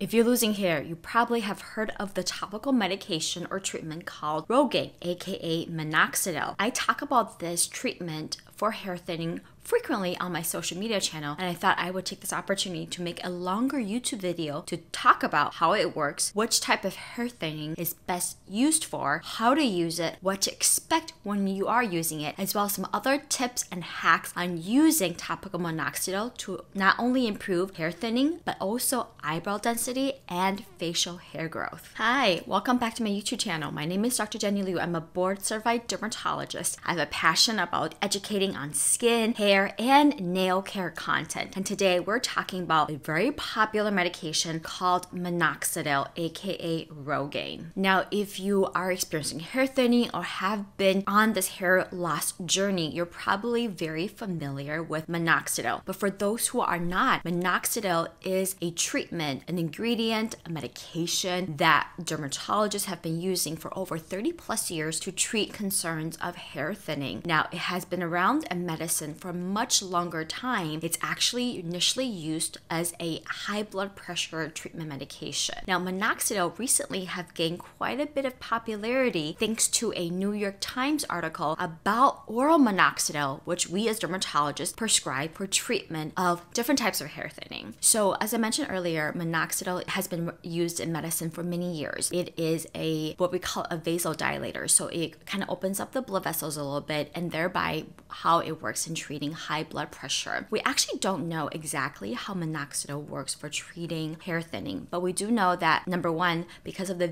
If you're losing hair, you probably have heard of the topical medication or treatment called Rogaine, aka minoxidil. I talk about this treatment for hair thinning frequently on my social media channel, and I thought I would take this opportunity to make a longer YouTube video to talk about how it works, which type of hair thinning is best used for, how to use it, what to expect when you are using it, as well as some other tips and hacks on using topical minoxidil to not only improve hair thinning, but also eyebrow density and facial hair growth. Hi, welcome back to my YouTube channel. My name is Dr. Jenny Liu. I'm a board certified dermatologist. I have a passion about educating on skin, hair, and nail care content. And today we're talking about a very popular medication called minoxidil, aka Rogaine. Now, if you are experiencing hair thinning or have been on this hair loss journey, you're probably very familiar with minoxidil. But for those who are not, minoxidil is a treatment, an ingredient, a medication that dermatologists have been using for over 30 plus years to treat concerns of hair thinning. Now, it has been around in medicine for much longer time, it's actually initially used as a high blood pressure treatment medication. Now, minoxidil recently have gained quite a bit of popularity thanks to a New York Times article about oral minoxidil, which we as dermatologists prescribe for treatment of different types of hair thinning. So, as I mentioned earlier, minoxidil has been used in medicine for many years. It is a what we call a vasodilator, so it kind of opens up the blood vessels a little bit and thereby how it works in treating high blood pressure. We actually don't know exactly how minoxidil works for treating hair thinning, but we do know that number one, because of the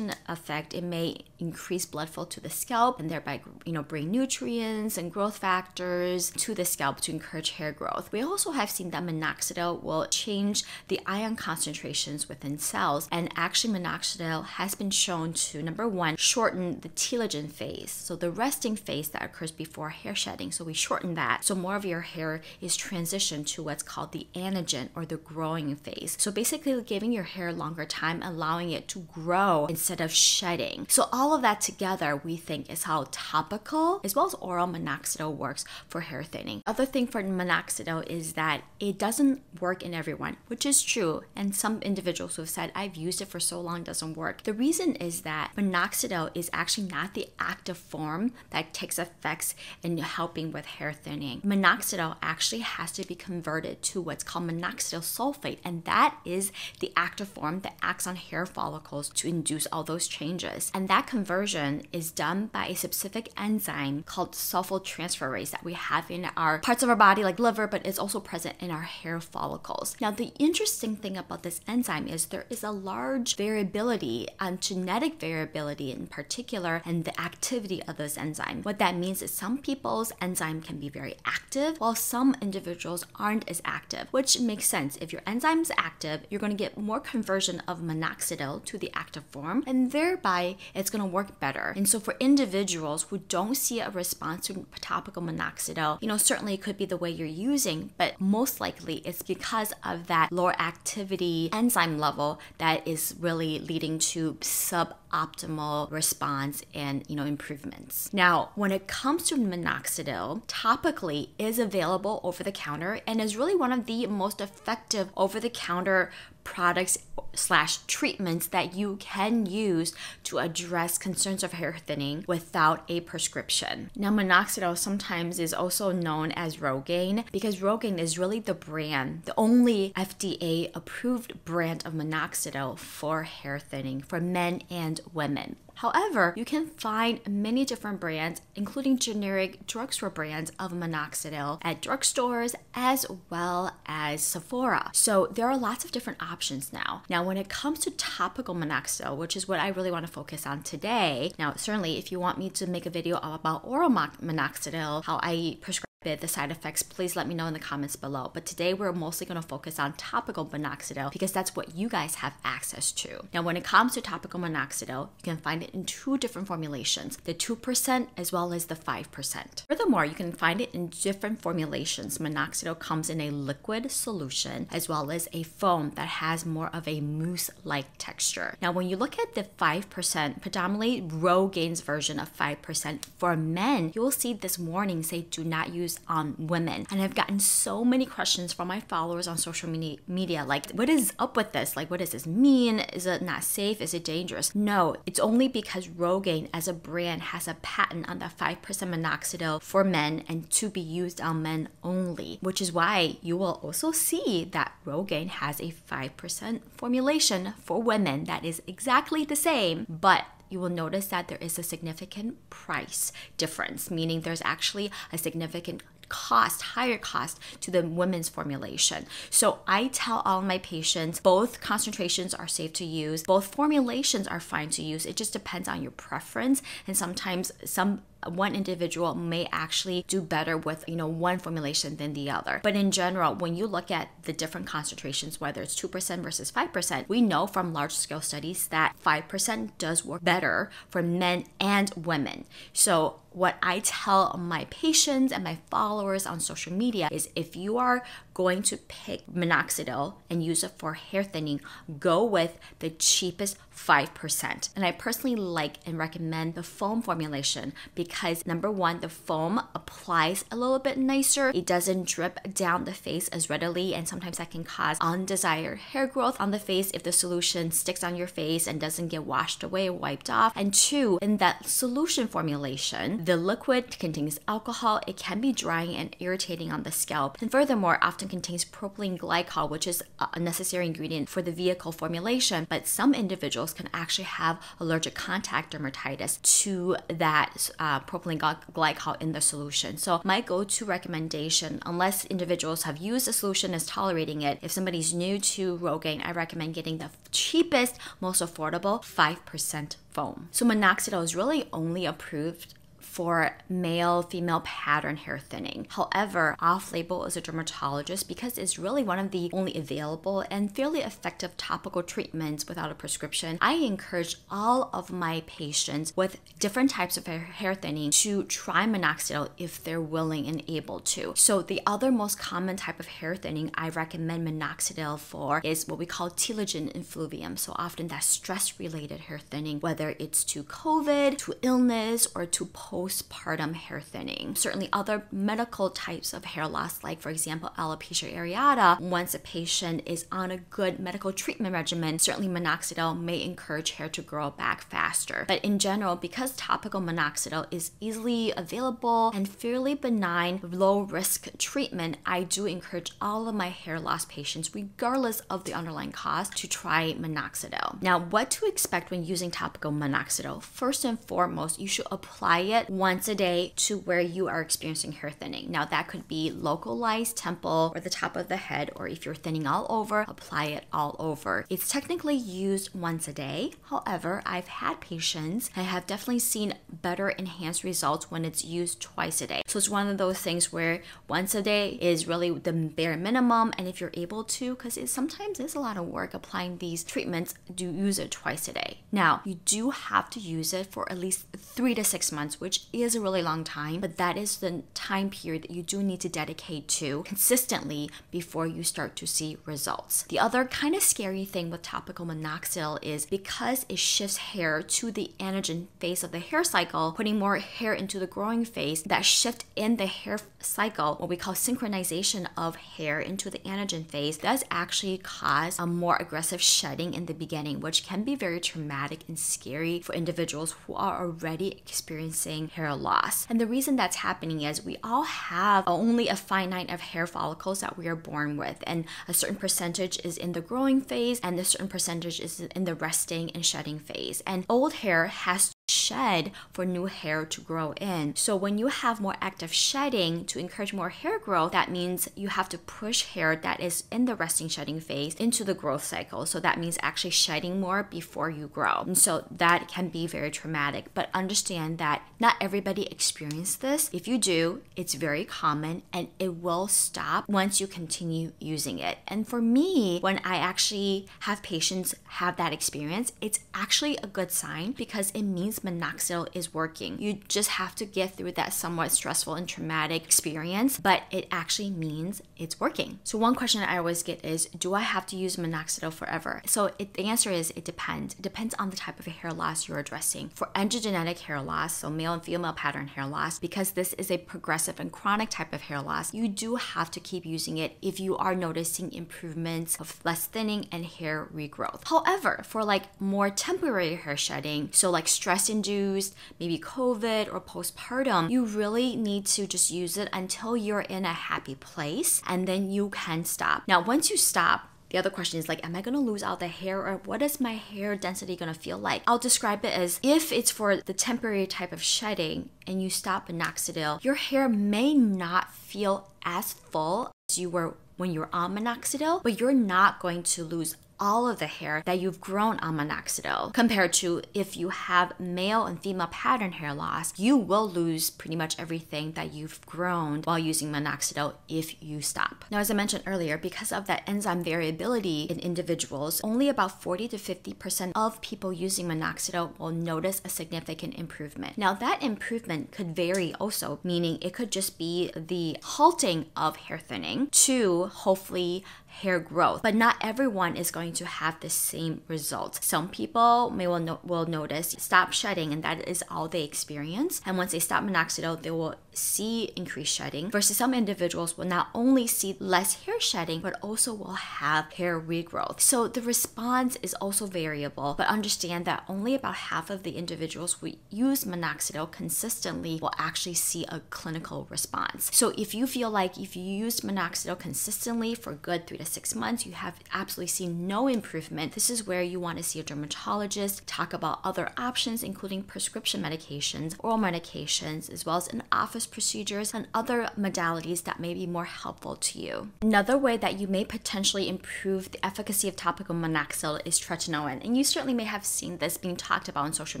effect, it may increase blood flow to the scalp and thereby, you know, bring nutrients and growth factors to the scalp to encourage hair growth. We also have seen that minoxidil will change the ion concentrations within cells, and actually, minoxidil has been shown to number one shorten the telogen phase, so the resting phase that occurs before hair shedding. So we shorten that, so more of your hair is transitioned to what's called the anagen or the growing phase. So basically, giving your hair longer time, allowing it to grow instead of shedding. So all of that together, we think is how topical as well as oral minoxidil works for hair thinning. Other thing for minoxidil is that it doesn't work in everyone, which is true. And some individuals who have said, I've used it for so long, doesn't work. The reason is that minoxidil is actually not the active form that takes effects in helping with hair thinning. Minoxidil actually has to be converted to what's called minoxidil sulfate, and that is the active form that acts on hair follicles to induce all those changes. And that conversion is done by a specific enzyme called sulfotransferase that we have in our parts of our body, like liver, but it's also present in our hair follicles. Now, the interesting thing about this enzyme is there is a large variability, um, genetic variability in particular, and the activity of this enzyme. What that means is some people's enzyme can be very active, while some individuals aren't as active, which makes sense. If your enzyme is active, you're going to get more conversion of minoxidil to the active form and thereby it's going to work better. And so for individuals who don't see a response to topical minoxidil, you know, certainly it could be the way you're using, but most likely it's because of that lower activity enzyme level that is really leading to suboptimal response and, you know, improvements. Now, when it comes to minoxidil, topically is available over the counter and is really one of the most effective over the counter products slash treatments that you can use to address concerns of hair thinning without a prescription. Now, minoxidil sometimes is also known as Rogaine because Rogaine is really the brand, the only FDA approved brand of minoxidil for hair thinning for men and women. However, you can find many different brands, including generic drugstore brands of minoxidil at drugstores as well as Sephora. So there are lots of different options now. Now, when it comes to topical minoxidil, which is what I really want to focus on today, now certainly if you want me to make a video about oral minoxidil, how I prescribe the side effects, please let me know in the comments below. But today we're mostly going to focus on topical minoxidil because that's what you guys have access to. Now, when it comes to topical minoxidil, you can find it in two different formulations the 2% as well as the 5%. Furthermore, you can find it in different formulations. Minoxidil comes in a liquid solution as well as a foam that has more of a mousse like texture. Now, when you look at the 5%, predominantly Rogaine's version of 5% for men, you will see this warning say do not use used on um, women. And I've gotten so many questions from my followers on social media like, what is up with this? Like, what does this mean? Is it not safe? Is it dangerous? No, it's only because Rogaine as a brand has a patent on the 5% minoxidil for men and to be used on men only, which is why you will also see that Rogaine has a 5% formulation for women that is exactly the same, but you will notice that there is a significant price difference, meaning there's actually a significant cost, higher cost to the women's formulation. So I tell all my patients both concentrations are safe to use, both formulations are fine to use. It just depends on your preference. And sometimes some one individual may actually do better with you know one formulation than the other but in general when you look at the different concentrations whether it's 2% versus 5% we know from large scale studies that 5% does work better for men and women so what I tell my patients and my followers on social media is if you are going to pick minoxidil and use it for hair thinning, go with the cheapest 5%. And I personally like and recommend the foam formulation because number one, the foam applies a little bit nicer. It doesn't drip down the face as readily, and sometimes that can cause undesired hair growth on the face if the solution sticks on your face and doesn't get washed away wiped off. And two, in that solution formulation, the liquid contains alcohol, it can be drying and irritating on the scalp. And furthermore, often contains propylene glycol, which is a necessary ingredient for the vehicle formulation. But some individuals individuals can actually have allergic contact dermatitis to that uh, propylene glycol in the solution. So my go-to recommendation, unless individuals have used the solution is tolerating it, if somebody's new to Rogaine, I recommend getting the cheapest, most affordable 5% foam. So minoxidil is really only approved for male female pattern hair thinning. However, off label as a dermatologist, because it's really one of the only available and fairly effective topical treatments without a prescription, I encourage all of my patients with different types of hair thinning to try minoxidil if they're willing and able to. So, the other most common type of hair thinning I recommend minoxidil for is what we call telogen effluvium. So, often that's stress related hair thinning, whether it's to COVID, to illness, or to post postpartum hair thinning. Certainly, other medical types of hair loss, like for example, alopecia areata, once a patient is on a good medical treatment regimen, certainly minoxidil may encourage hair to grow back faster. But in general, because topical minoxidil is easily available and fairly benign, low risk treatment, I do encourage all of my hair loss patients, regardless of the underlying cause, to try minoxidil. Now, what to expect when using topical minoxidil? First and foremost, you should apply it once a day to where you are experiencing hair thinning. Now, that could be localized temple or the top of the head, or if you're thinning all over, apply it all over. It's technically used once a day. However, I've had patients I have definitely seen better enhanced results when it's used twice a day. So it's one of those things where once a day is really the bare minimum, and if you're able to, because it sometimes is a lot of work applying these treatments, do use it twice a day. Now, you do have to use it for at least three to six months, which is a really long time, but that is the time period that you do need to dedicate to consistently before you start to see results. The other kind of scary thing with topical minoxidil is because it shifts hair to the anagen phase of the hair cycle, putting more hair into the growing phase, that shift in the hair cycle, what we call synchronization of hair into the anagen phase, does actually cause a more aggressive shedding in the beginning, which can be very traumatic and scary for individuals who are already experiencing hair loss. And the reason that's happening is we all have only a finite of hair follicles that we are born with, and a certain percentage is in the growing phase, and a certain percentage is in the resting and shedding phase. And old hair has shed for new hair to grow in. So when you have more active shedding to encourage more hair growth, that means you have to push hair that is in the resting shedding phase into the growth cycle. So that means actually shedding more before you grow. And so that can be very traumatic. But understand that not everybody experiences this. If you do, it's very common and it will stop once you continue using it. And for me, when I actually have patients have that experience, it's actually a good sign because it means means minoxidil is working. You just have to get through that somewhat stressful and traumatic experience, but it actually means it's working. So, one question I always get is Do I have to use minoxidil forever? So, it, the answer is it depends. It depends on the type of hair loss you're addressing. For androgenetic hair loss, so male and female pattern hair loss, because this is a progressive and chronic type of hair loss, you do have to keep using it if you are noticing improvements of less thinning and hair regrowth. However, for like more temporary hair shedding, so like stress induced, maybe COVID or postpartum, you really need to just use it until you're in a happy place and then you can stop. Now, once you stop, the other question is like, am I gonna lose out the hair or what is my hair density gonna feel like? I'll describe it as if it's for the temporary type of shedding and you stop minoxidil, your hair may not feel as full as you were when you're on minoxidil, but you're not going to lose all of the hair that you've grown on minoxidil. Compared to if you have male and female pattern hair loss you will lose pretty much everything that you've grown while using minoxidil if you stop. Now as i mentioned earlier because of that enzyme variability in individuals only about 40 to 50% of people using minoxidil will notice a significant improvement. Now that improvement could vary also meaning it could just be the halting of hair thinning to hopefully hair growth, but not everyone is going to have the same result. Some people may will, no- will notice stop shedding and that is all they experience. And once they stop minoxidil, they will see increased shedding versus some individuals will not only see less hair shedding, but also will have hair regrowth. So the response is also variable, but understand that only about half of the individuals who use minoxidil consistently will actually see a clinical response. So if you feel like if you use minoxidil consistently for good three to six months, you have absolutely seen no improvement, this is where you want to see a dermatologist, talk about other options, including prescription medications, oral medications, as well as in office procedures and other modalities that may be more helpful to you. Another way that you may potentially improve the efficacy of topical minoxidil is tretinoin, and you certainly may have seen this being talked about on social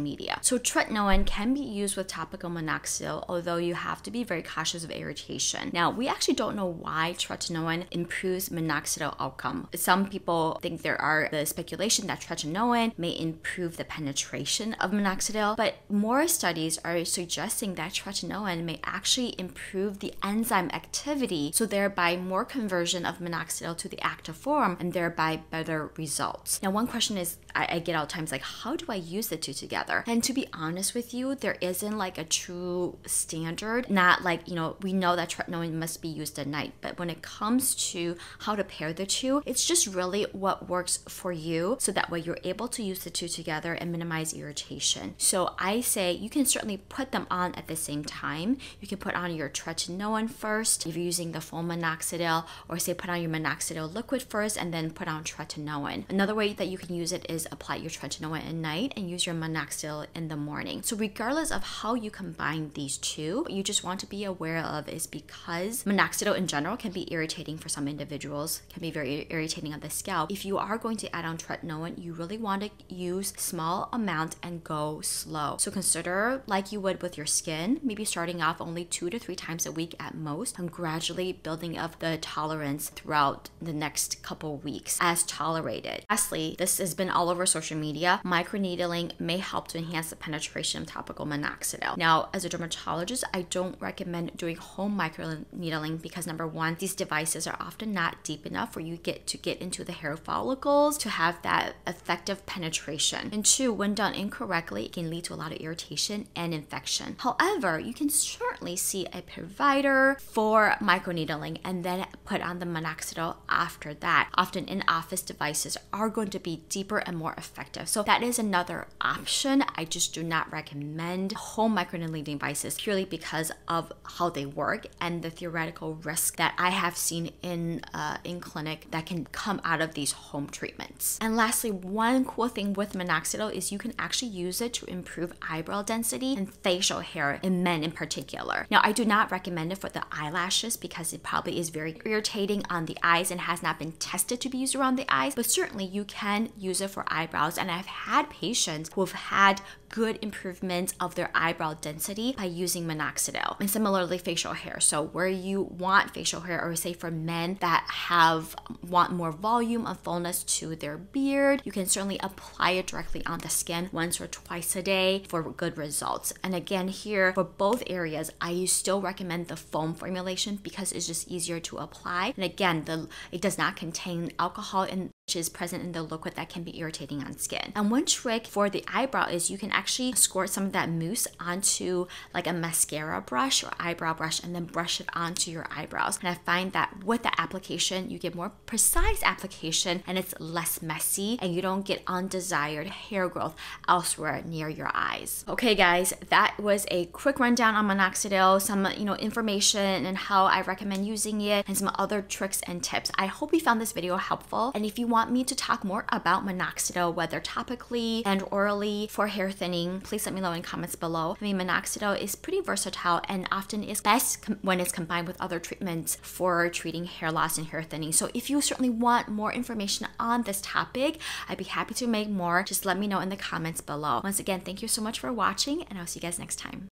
media. So, tretinoin can be used with topical minoxidil, although you have to be very cautious of irritation. Now, we actually don't know why tretinoin improves minoxidil outcome. Some people think there are the speculation that tretinoin may improve the penetration of minoxidil, but more studies are suggesting that tretinoin may actually improve the enzyme activity, so thereby more conversion of minoxidil to the active form and thereby better results. Now, one question is I, I get all times like, how do I use the two together? And to be honest with you, there isn't like a true standard, not like, you know, we know that tretinoin must be used at night, but when it comes to how to pair the two, it's just really what works for you so that way you're able to use the two together and minimize irritation. So I say you can certainly put them on at the same time. You can put on your tretinoin first if you're using the full minoxidil, or say put on your minoxidil liquid first and then put on tretinoin. Another way that you can use it is apply your tretinoin at night and use your minoxidil in the morning. So regardless of how you combine these two, you just want to be aware of is because minoxidil in general can be irritating for some individuals, can be very irritating on the scalp. If you are going to add on tretinoin, you really want to use small amount and go slow. So consider like you would with your skin, maybe starting off only two to three times a week at most, and gradually building up the tolerance throughout the next couple weeks as tolerated. Lastly, this has been all over social media. Microneedling may help to enhance the penetration of topical minoxidil. Now, as a dermatologist, I don't recommend doing home microneedling because number one, these devices are often not deep enough for you get to get into the hair follicles to have that effective penetration. And two, when done incorrectly, it can lead to a lot of irritation and infection. However, you can certainly see a provider for microneedling and then put on the minoxidil after that. Often in office devices are going to be deeper and more effective. So that is another option. I just do not recommend home microneedling devices purely because of how they work and the theoretical risk that I have seen in uh, in clinic that can come out of these home treatments. And lastly, one cool thing with minoxidil is you can actually use it to improve eyebrow density and facial hair in men in particular. Now, I do not recommend it for the eyelashes because it probably is very irritating on the eyes and has not been tested to be used around the eyes, but certainly you can use it for eyebrows. And I've had patients who have had good improvement of their eyebrow density by using minoxidil. And similarly, facial hair. So where you want facial hair, or say for men that have want more volume and fullness to their beard, you can certainly apply it directly on the skin once or twice a day for good results. And again, here for both areas, I still recommend the foam formulation because it's just easier to apply. And again, the it does not contain alcohol in is present in the liquid that can be irritating on skin. And one trick for the eyebrow is you can actually squirt some of that mousse onto like a mascara brush or eyebrow brush and then brush it onto your eyebrows. And I find that with the application, you get more precise application and it's less messy and you don't get undesired hair growth elsewhere near your eyes. Okay guys, that was a quick rundown on minoxidil, some you know information and how I recommend using it and some other tricks and tips. I hope you found this video helpful. And if you want me to talk more about minoxidil, whether topically and orally for hair thinning, please let me know in comments below. I mean, minoxidil is pretty versatile and often is best when it's combined with other treatments for treating hair loss and hair thinning. So if you certainly want more information on this topic, I'd be happy to make more. Just let me know in the comments below. Once again, thank you so much for watching and I'll see you guys next time.